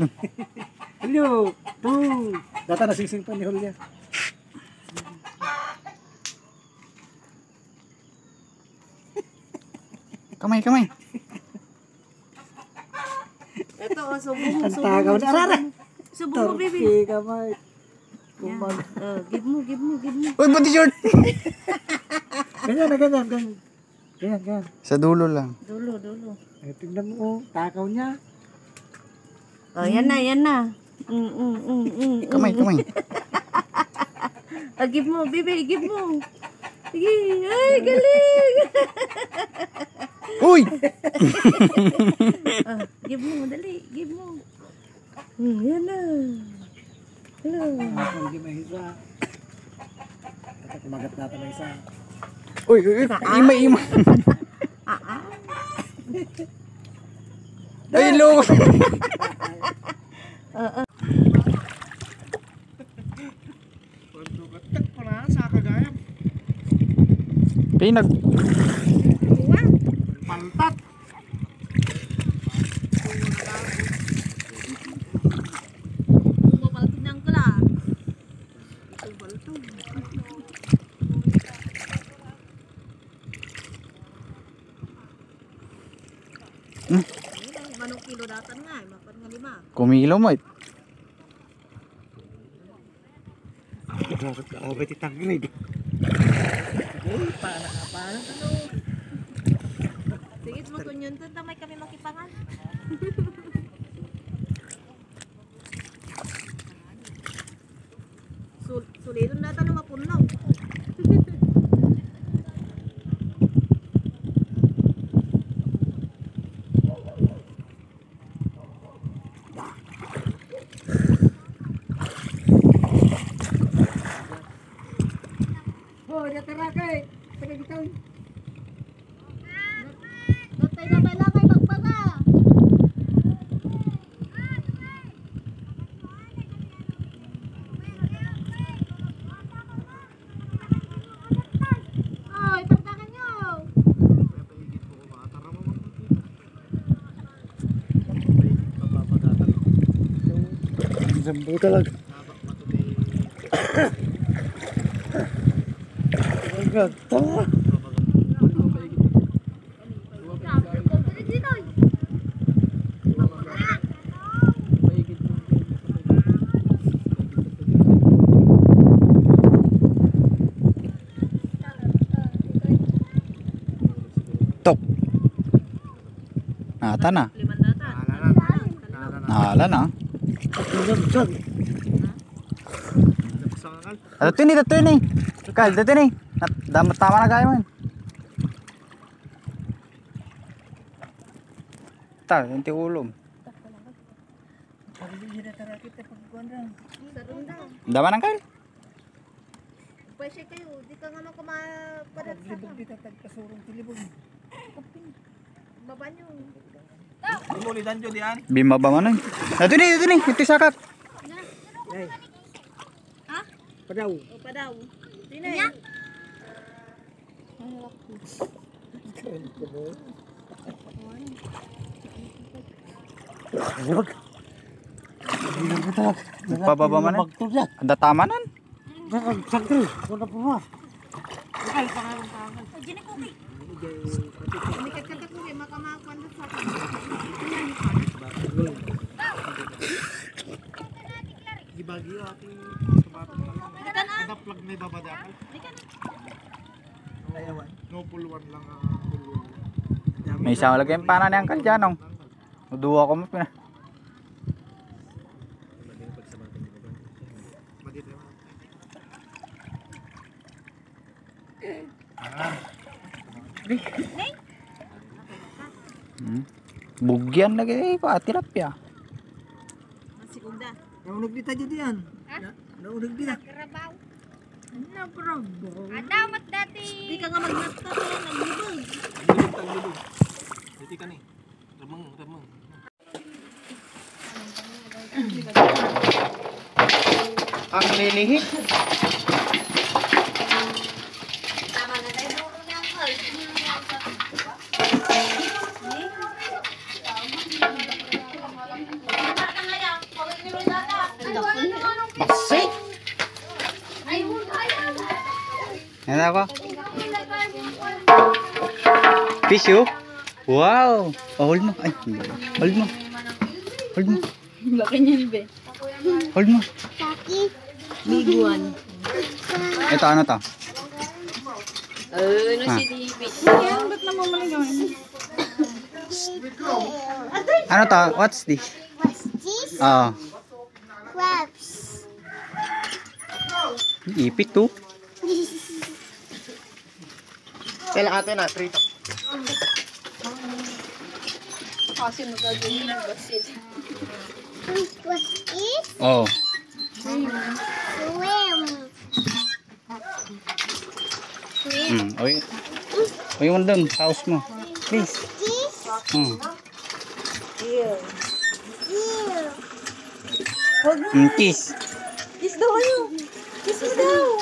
Hello. Two. Data nasising pa ni Julia. Kamay, kamay. Ito, oh, subong Ang subong tagaw mo. na. Arara. Subong mo, baby. Turkey kamay. Yan. Oh, give mo, give mo, give mo. Uy, buti short. Ganyan na ganyan. Ganyan. Ganyan, ganyan. Sa dulo lang. Dulo, dulo. Eh, tingnan mo. oh, Takaw niya. Oh, yan na, yan na. Mm, mm, mm, mm, mm. kamay. Ah, give mo, baby, give mo. Sige, ay, galing. Uy! ah, give mo, dali, give mo. Hmm, yan na. Hello. Hindi may isa. Kumagat natin ng isa. Uy, uy, uy. Ima, ima. Ah, ah. Ay, lo. Kagayam. Pinag. Pantat. Hmm. Manong kilo datan nga, mo. eh. Dapat ka ako ba't itagrid? Uy, paano ka, paano ka no? Sige, makunyon to, tamay kami makipangan. Sul sulidon na tayo mapunaw. Oh, dia terakai. Pada kita. Gatay na ba lang kay magpanga? Ay, pagtakan nyo! Zambu talaga. Ganda. Tok. Nata na. à na. Ano ito ni? Ito ni. Kal, ito ni. Dan pertama lah kayo man. Ta, nanti ulum Dah mana Bima ba mana? Ni, ito ni, itu sakat. Padau. Sino yan? Libog. Hindi na talaga. Pababa man eh. Magtod na. Anda tama nan. Sagri. Wala pa ba? Umikat ka ko kay makamakuan sa Gibagi yung ating sabatang na lang. Di ka na. Ada plug may babadakan. Di ka na. Ayawan. No puluhan lang ang puluhan. May isang lagi yung panan yung kaljanong. Duwa ko mo pina. Hmm. Bugyan lagi eh, pa ya Masigunda. Naunog dita jud. Ha? Dita. Ano bro? Adamat dati. Di ka nga magnata ko naglibog. Tagilog, tagilog. Dito ka ni. Ramang, ramang. Ang lilihit. Tama na tayo duro ni Uncle. Para ka nga yan. Yan ako. Fish you? Wow! Oh, hold mo. Ay, hold mo. Hold mo. Laki niyan, be. Hold mo. Big one. Ito, ano to? Ano Ah. si David? Yan, ba't? Ano to? What's this? What's this? Ah, Crabs. ipit to. Kailan ate na, trito. Kasi magagawin ng basit. What is Oh. swim? Uy. Uy, mo doon. Sa house mo. Please. This Hmm. ew. Hmm, kiss. Kiss daw kayo. Kiss mo daw.